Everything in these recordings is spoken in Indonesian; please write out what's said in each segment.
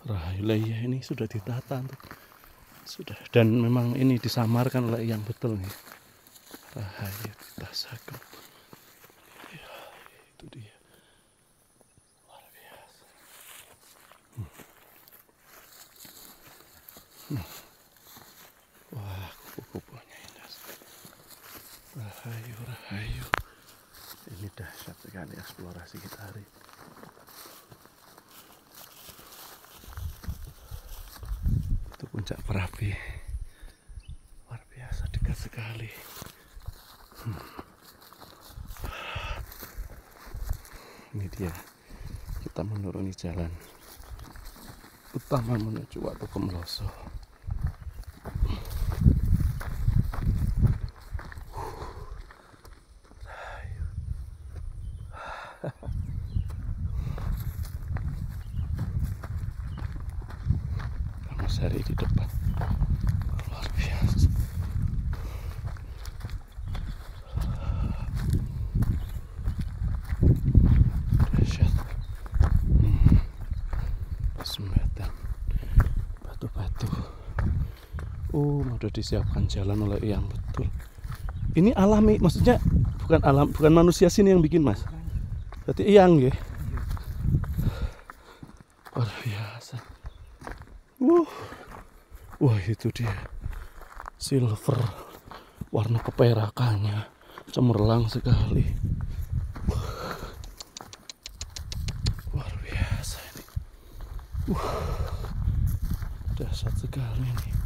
Rahayu iya ini sudah ditata tuh. Sudah dan memang ini disamarkan oleh yang betul nih. Rahayu ditasakan. Ya, itu dia. Luar biasa. Hmm. Hmm. Wah, kupu-kupunya indah. Rahayu, rahayu. Ini dahsyat sekali eksplorasi kita hari ini. itu puncak Merapi luar biasa dekat sekali. Hmm. ini dia. Kita menuruni jalan. Utama menuju Watu Kemeloso Hari di depan. Luar biasa dahsyat hmm. sembatan batu-batu oh sudah disiapkan jalan oleh yang betul. Ini alami maksudnya bukan alam bukan manusia sini yang bikin mas. Berarti iyang ya? Luar biasa. Wuh. Wah itu dia. Silver. Warna keperakannya Cemerlang sekali. Luar biasa ini. Wah. Dahsyat sekali ini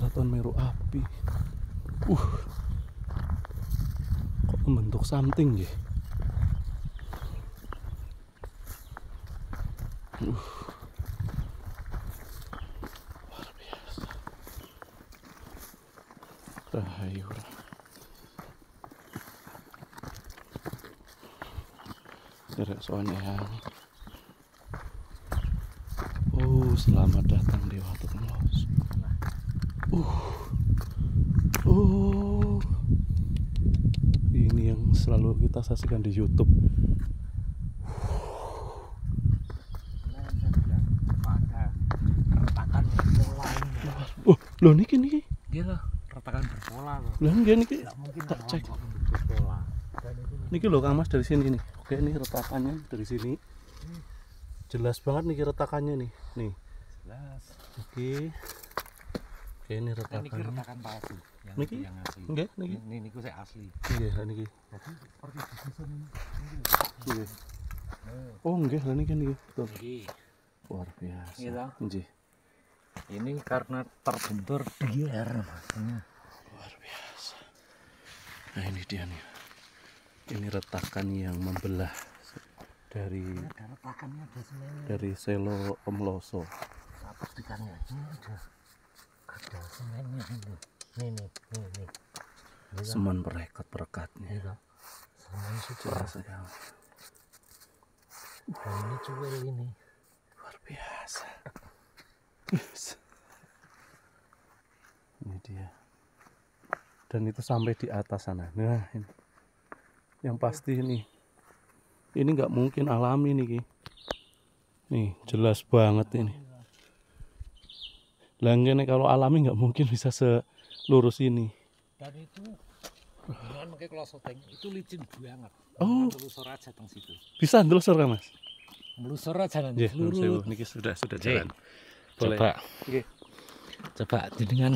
Keraton Meru Api uh. Kok membentuk something ya uh. Luar biasa. Rahayu. Derek sonehan. Oh, selamat datang di Watu Kelos. Uh. Oh. Ini yang selalu kita saksikan di YouTube. Oh, loh niki niki. gitu retakan berpola loh Lah nggih niki. Tak cek. berpola Niki loh Kang Mas dari sini nih. Oke, ini retakannya dari sini. Jelas banget nih retakannya nih. Nih. jelas Oke. Oke, ini dan ini retakan palsu yang Niki? yang asli Nggih, niki. ini niku saya asli Nggih, niki. jadi seperti disusun ini Nggih. Oh, nggih, lah niki niki. Luar biasa. Iya. Nggih. ini karena terbentur makanya Luar biasa. Nah, ini dia nih. Ini retakan yang membelah dari ada retakannya ada semennya dari Selo Omloso. ini ada ada semennya ini nih nih nih nih Ini Semen perekat-perekatnya. gitu. semen Jelas sekali. dan ini cuil ini. Luar biasa. Ini dia. Dan itu sampai di atas sana. Nah ini. Yang pasti ini. Ini nggak mungkin alami nih Ki. nih jelas banget ini Langkene kalau alami nggak mungkin bisa selurus ini. Dan itu dengan pakai kelosoteng itu licin banget. Oh. melusur aja teng situ. Bisa ndelusur kan mas? Melusur aja nanti sewu. seluruh. niki sudah sudah jalan. Boleh. coba. Nggih. coba dengan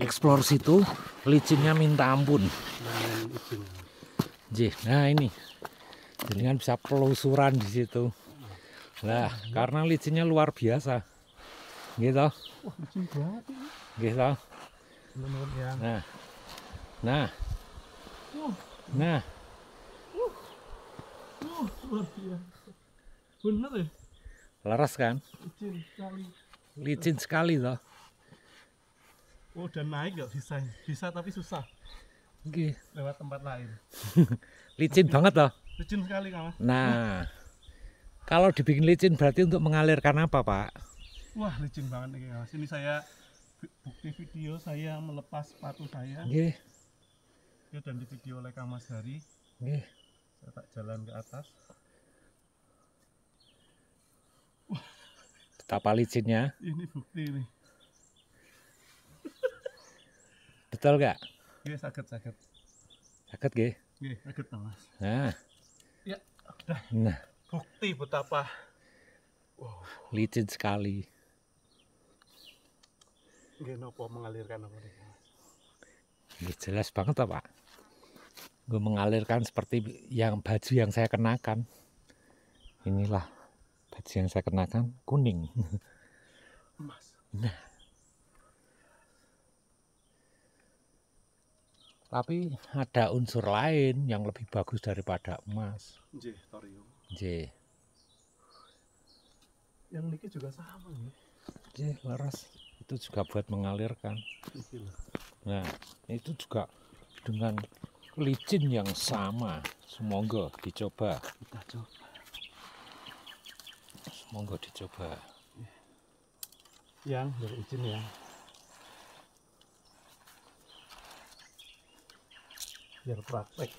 explore situ licinnya minta ampun. Jih, nah ini. Dengan bisa pelusuran di situ. Nah karena licinnya luar biasa gitu. Wah licin banget ini. Gitu. Yang nah. Nah. Nah. Oh, luar biasa. Bener ya? Laras kan? Licin sekali. Licin sekali toh. Oh, dan naik nggak? Bisa? Bisa tapi susah. Nggih. lewat tempat lain. licin banget toh. Licin sekali Mas? nah. Kalau dibikin licin berarti untuk mengalirkan apa pak Wah, licin banget nih, Mas. Ini saya bu- bukti video saya melepas sepatu saya Nggih, ya, dan di video oleh Kang Mas Hari. nggih. Saya tak jalan ke atas. betapa licinnya. Ini bukti ini. Betul gak? Iya sakit-sakit. Sakit gak? Iya sakit mas. Nah, Ya udah. nah Bukti betapa licin sekali. Nggih mengalirkan apa mas. Ya, jelas banget apa? Gue mengalirkan seperti yang baju yang saya kenakan. Inilah baju yang saya kenakan kuning. Mas. Nah. Tapi ada unsur lain yang lebih bagus daripada emas. Nggih thorium. J. Yang niki juga sama nih. J, laras. Itu juga buat mengalirkan. Nah, itu juga dengan licin yang sama. Semoga dicoba. Kita coba. Semoga dicoba. Yang dari izin ya. Biar praktek.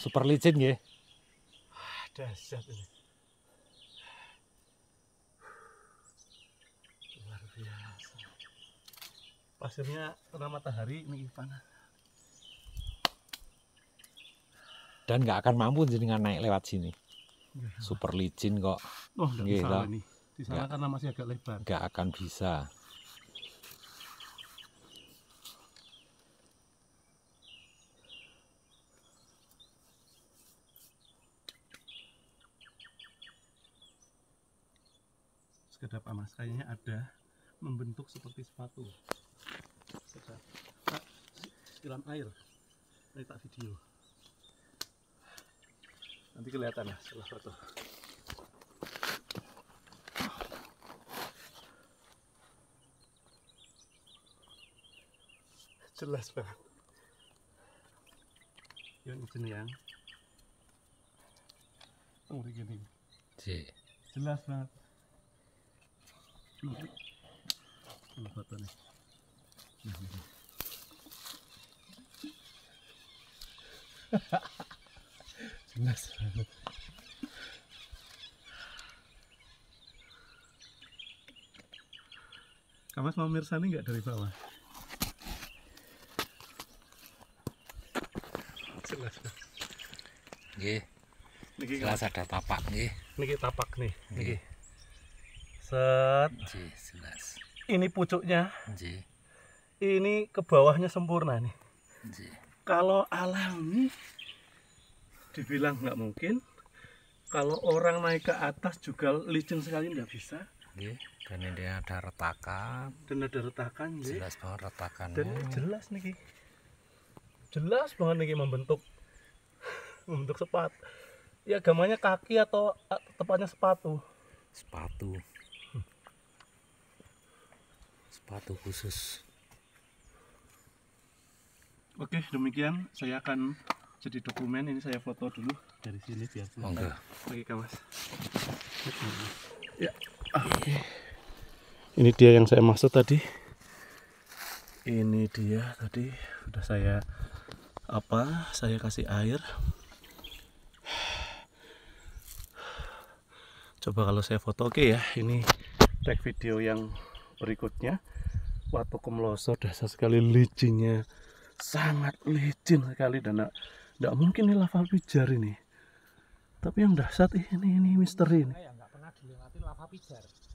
Super licin ya. Ah, Dahsyat ini. Luar biasa. Pasirnya kena matahari ini panas. Dan nggak akan mampu jenengan naik lewat sini. Super licin kok. Oh, enggak Iya, bisa ini. Di sana karena masih agak lebar. Nggak akan bisa. Sekedap panas kayaknya ada membentuk seperti sepatu. Sedap Kak, siram air. Ini tak video. Nanti kelihatan ya setelah foto. Jelas banget. Yuk ini yang. Oh begini J. jelas banget Nanti. Ini foto nih. Nah, ini. jelas banget Kamas mau mirsani nggak dari bawah? Jelas banget. Nggih, Niki, jelas ada tapak nggih. niki tapak nih. Nggih. Set. J, jelas. Ini pucuknya, J, ini ke bawahnya sempurna nih. J. kalau alami dibilang nggak mungkin kalau orang naik ke atas juga licin sekali nggak bisa dan ini ada retakan. dan ada retakan. Jelas banget retakannya. dan jelas nih jelas banget nih membentuk membentuk sepatu ya gamanya kaki atau tepatnya sepatu Sepatu. Sepatu khusus. oke demikian saya akan jadi dokumen ini saya foto dulu dari sini biar Monggo. Oke, kawas. Ya, oke. Ini dia yang saya maksud tadi. Ini dia tadi sudah saya apa? Saya kasih air. Coba kalau saya foto oke ya. Ini tag video yang berikutnya. Waktu Kemloso dasar sekali licinnya. Sangat licin sekali dan tidak mungkin ini lava pijar ini. Tapi yang dahsyat ini ini misteri ini.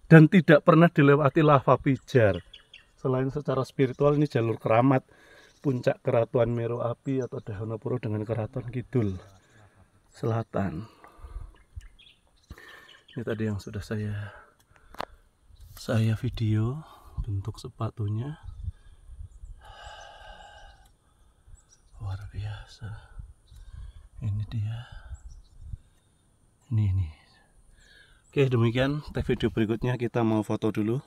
Dan tidak pernah dilewati lava pijar. Selain secara spiritual ini jalur keramat puncak keratuan Meru Api atau Dahanapuro dengan keraton Kidul Selatan. Ini tadi yang sudah saya saya video bentuk sepatunya. Luar biasa. Ini dia. Ini ini. Oke, demikian tag video berikutnya kita mau foto dulu.